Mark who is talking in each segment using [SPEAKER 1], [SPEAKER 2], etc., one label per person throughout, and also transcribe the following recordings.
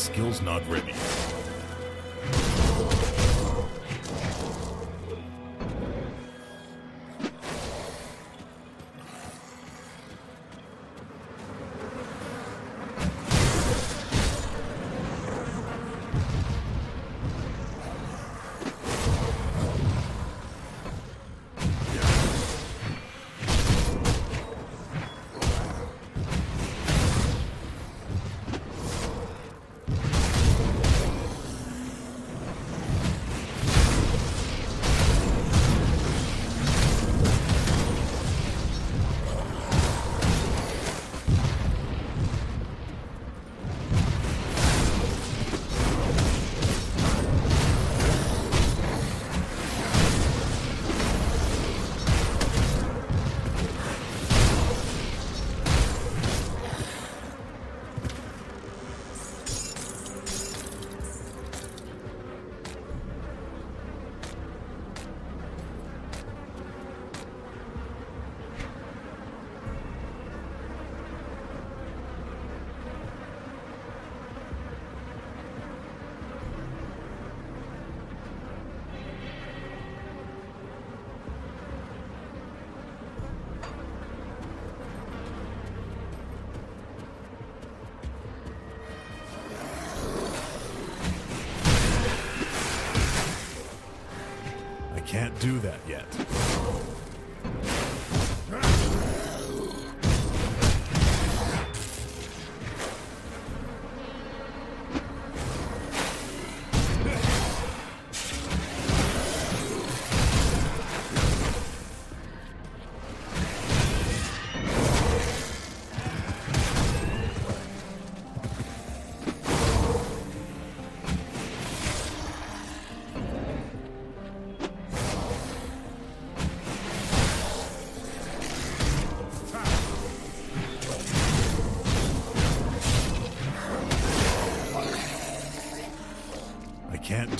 [SPEAKER 1] Skill's not ready. Do that yet.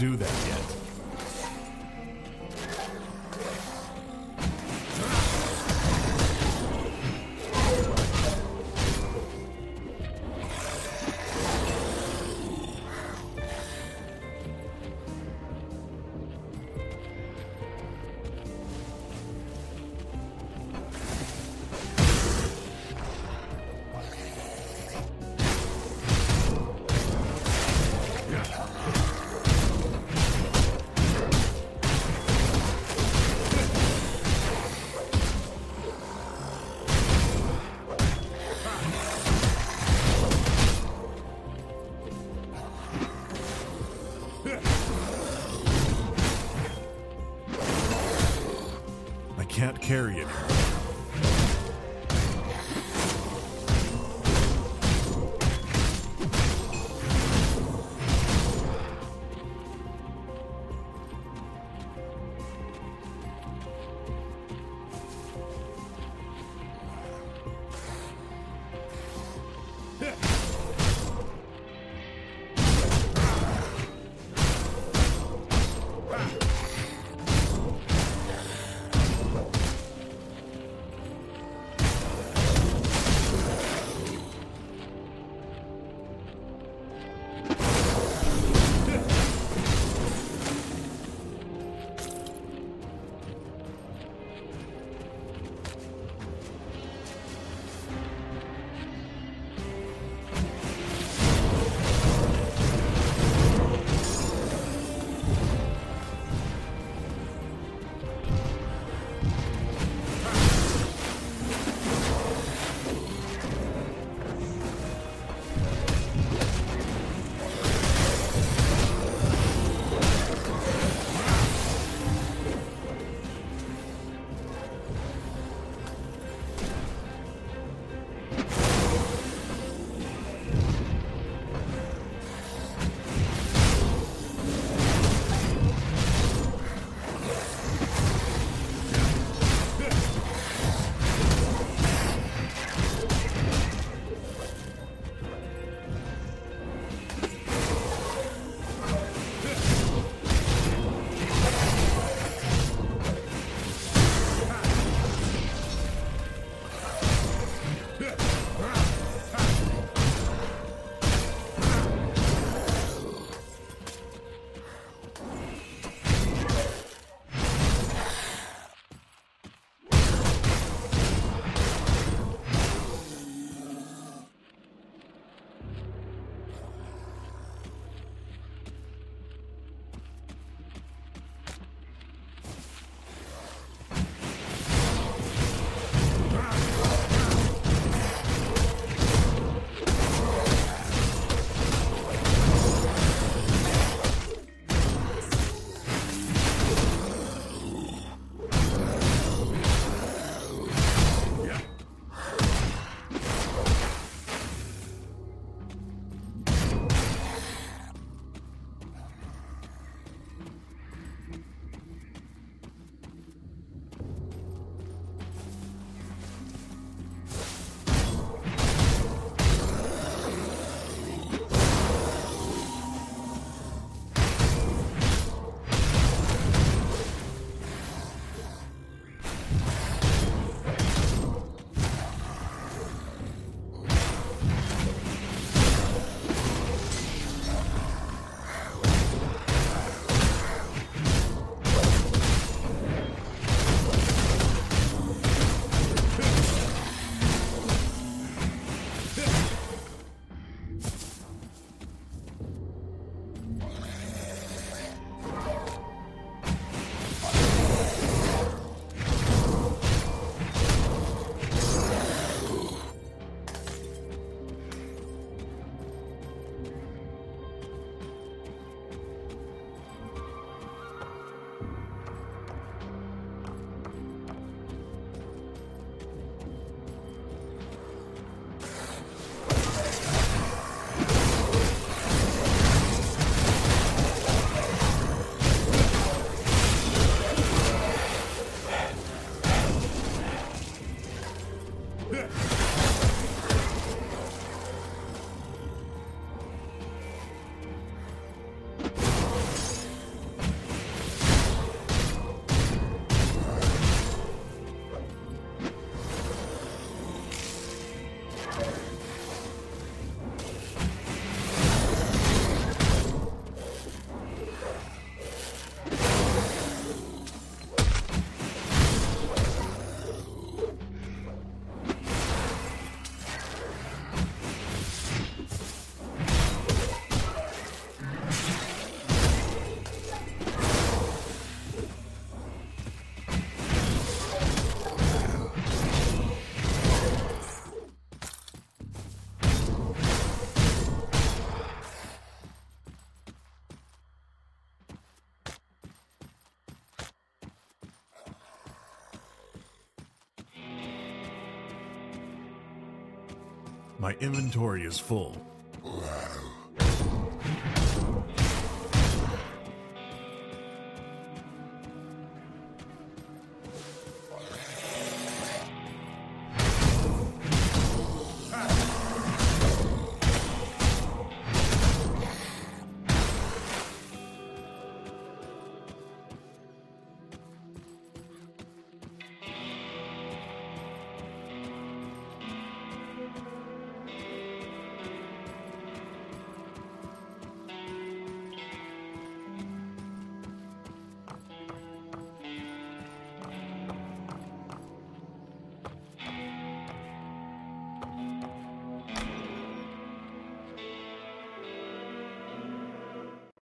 [SPEAKER 1] Do that yet. Can't carry it. My inventory is full.